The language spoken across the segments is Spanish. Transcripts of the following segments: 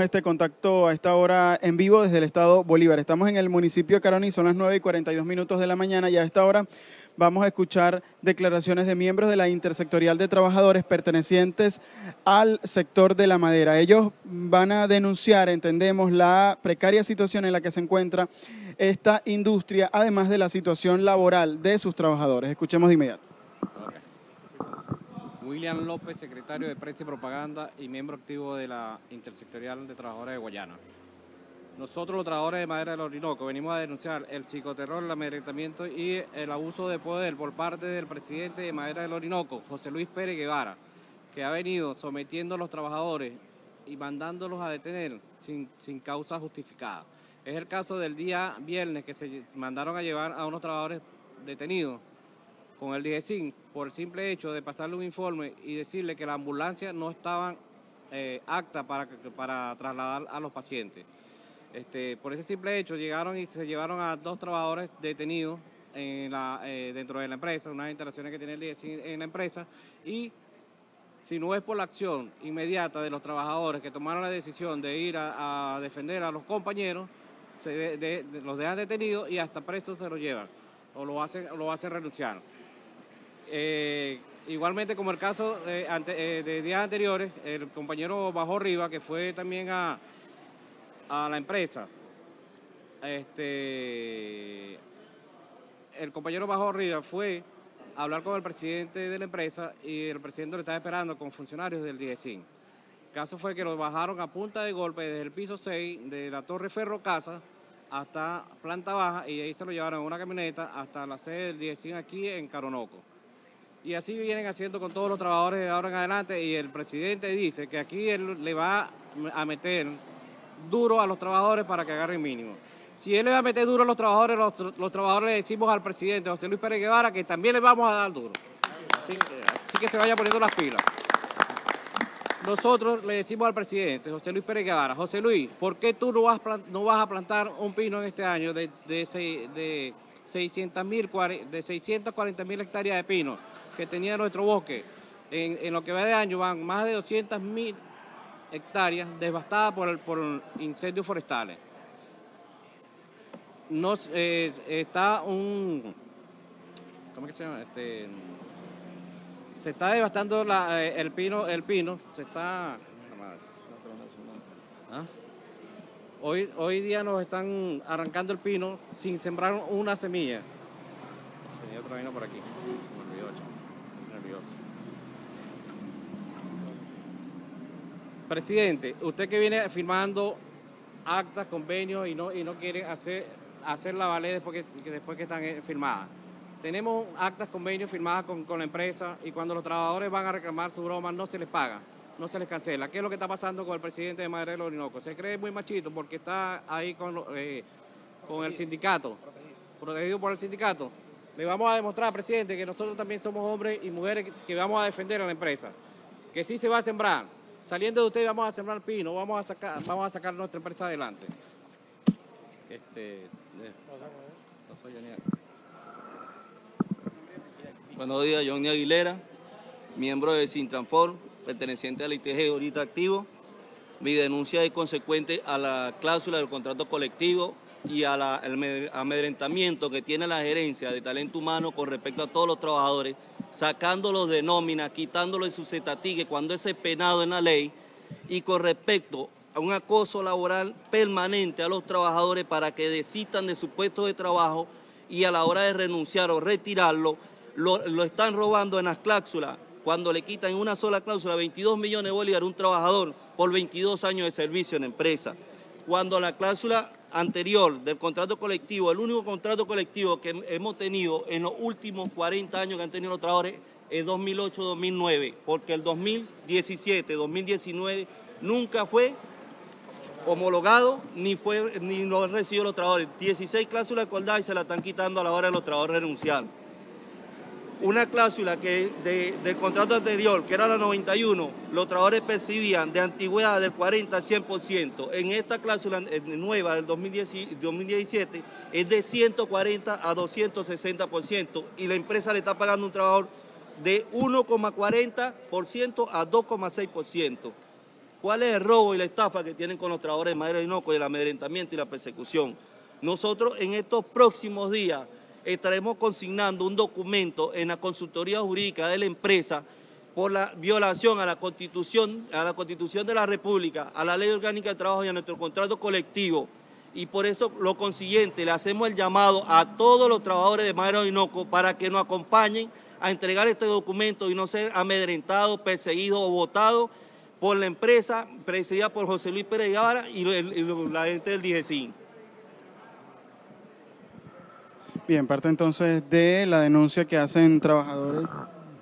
este contacto a esta hora en vivo desde el estado Bolívar. Estamos en el municipio de Caroni, son las 9 y 42 minutos de la mañana y a esta hora vamos a escuchar declaraciones de miembros de la Intersectorial de Trabajadores pertenecientes al sector de la madera. Ellos van a denunciar, entendemos, la precaria situación en la que se encuentra esta industria, además de la situación laboral de sus trabajadores. Escuchemos de inmediato. William López, secretario de Prensa y Propaganda y miembro activo de la Intersectorial de Trabajadores de Guayana. Nosotros, los trabajadores de madera del Orinoco, venimos a denunciar el psicoterror, el amedrentamiento y el abuso de poder por parte del presidente de Madera del Orinoco, José Luis Pérez Guevara, que ha venido sometiendo a los trabajadores y mandándolos a detener sin, sin causa justificada. Es el caso del día viernes que se mandaron a llevar a unos trabajadores detenidos con el DGCIN por el simple hecho de pasarle un informe y decirle que la ambulancia no estaban eh, para, para trasladar a los pacientes. Este, por ese simple hecho llegaron y se llevaron a dos trabajadores detenidos eh, dentro de la empresa, unas instalaciones que tiene el DGCIN en la empresa y si no es por la acción inmediata de los trabajadores que tomaron la decisión de ir a, defender a los compañeros, los dejan detenidos y hasta presos se los llevan o lo hacen, lo hacen renunciar. Eh, igualmente como el caso eh, eh, de días anteriores, el compañero Bajo Riva, que fue también a, a la empresa, este, el compañero Bajo Riva fue a hablar con el presidente de la empresa y el presidente lo estaba esperando con funcionarios del DGCIN. El caso fue que lo bajaron a punta de golpe desde el piso 6 de la Torre Ferro Casa hasta planta baja y ahí se lo llevaron en una camioneta hasta la sede del DGCIN aquí en Caronoco. Y así vienen haciendo con todos los trabajadores de ahora en adelante y el presidente dice que aquí él le va a meter duro a los trabajadores para que agarren mínimo. Si él le va a meter duro a los trabajadores, los, trabajadores le decimos al presidente José Luis Pérez Guevara que también le vamos a dar duro. Así, que se vaya poniendo las pilas. Nosotros le decimos al presidente José Luis Pérez Guevara, José Luis, ¿por qué tú no vas, no vas a plantar un pino en este año de, de, de, 600, de 640 mil hectáreas de pino? Que tenía nuestro bosque. En, lo que va de año van más de 200 mil hectáreas devastadas por, por incendios forestales. Nos, eh, está un... ¿Cómo que se llama? Este, se está devastando eh, el pino, el pino, se está... ¿Ah? Hoy, hoy día nos están arrancando el pino sin sembrar una semilla. Tenía otro vino por aquí. Presidente, usted que viene firmando actas, convenios y no, y no quiere hacer, hacer la valer después que, después que están eh, firmadas. Tenemos actas, convenios firmadas con, la empresa y cuando los trabajadores van a reclamar su broma no se les paga, no se les cancela. ¿Qué es lo que está pasando con el presidente de Madre del Orinoco? Se cree muy machito porque está ahí con, eh, con el sindicato, protegido por el sindicato. Le vamos a demostrar, presidente, que nosotros también somos hombres y mujeres que vamos a defender a la empresa, que sí se va a sembrar, Saliendo de usted vamos a sembrar pino, vamos a sacar, vamos a sacar nuestra empresa adelante. Este, Buenos días, Johnny Aguilera, miembro de Sintranfor, perteneciente al ITG ahorita activo. Mi denuncia es consecuente a la cláusula del contrato colectivo y al amedrentamiento que tiene la gerencia de talento humano con respecto a todos los trabajadores sacándolos de nómina, quitándolos de su cetatigue cuando es penado en la ley y con respecto a un acoso laboral permanente a los trabajadores para que desistan de su puesto de trabajo y a la hora de renunciar o retirarlo, lo, están robando en las cláusulas cuando le quitan en una sola cláusula 22 millones de bolívares a un trabajador por 22 años de servicio en empresa. Cuando la cláusula anterior del contrato colectivo, el único contrato colectivo que hemos tenido en los últimos 40 años que han tenido los trabajadores es 2008-2009, porque el 2017-2019 nunca fue homologado ni fue ni lo han recibido los trabajadores. 16 cláusulas de y se la están quitando a la hora de los trabajadores renunciar una cláusula que del contrato anterior, que era la 91, los trabajadores percibían de antigüedad del 40 al 100%. En esta cláusula nueva del 2017 es de 140 a 260% y la empresa le está pagando un trabajador de 1,40% a 2,6%. cuál es el robo y la estafa que tienen con los trabajadores de madera de Orinoco, el amedrentamiento y la persecución. Nosotros en estos próximos días estaremos consignando un documento en la consultoría jurídica de la empresa por la violación a la Constitución, a la Constitución de la República, a la Ley Orgánica de Trabajo y a nuestro contrato colectivo. Y por eso, lo consiguiente, le hacemos el llamado a todos los trabajadores de Madera Orinoco para que nos acompañen a entregar este documento y no ser amedrentados, perseguidos o votados por la empresa presidida por José Luis Pérez Guevara y la gente del DGCIN. Bien, parte entonces de la denuncia que hacen trabajadores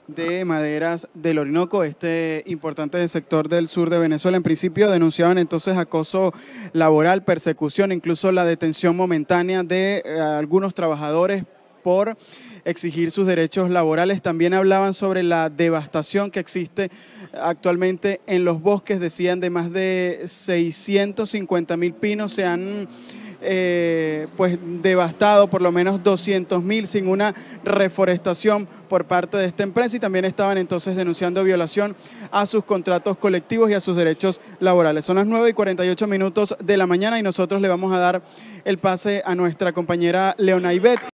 de maderas del Orinoco, este importante sector del sur de Venezuela. En principio denunciaban entonces acoso laboral, persecución, incluso la detención momentánea de eh, algunos trabajadores por exigir sus derechos laborales. También hablaban sobre la devastación que existe actualmente en los bosques. Decían de más de 650 mil pinos se han eh, pues devastado por lo menos 200 mil sin una reforestación por parte de esta empresa y también estaban entonces denunciando violación a sus contratos colectivos y a sus derechos laborales. Son las 9 y 48 minutos de la mañana y nosotros le vamos a dar el pase a nuestra compañera Leona Ibet.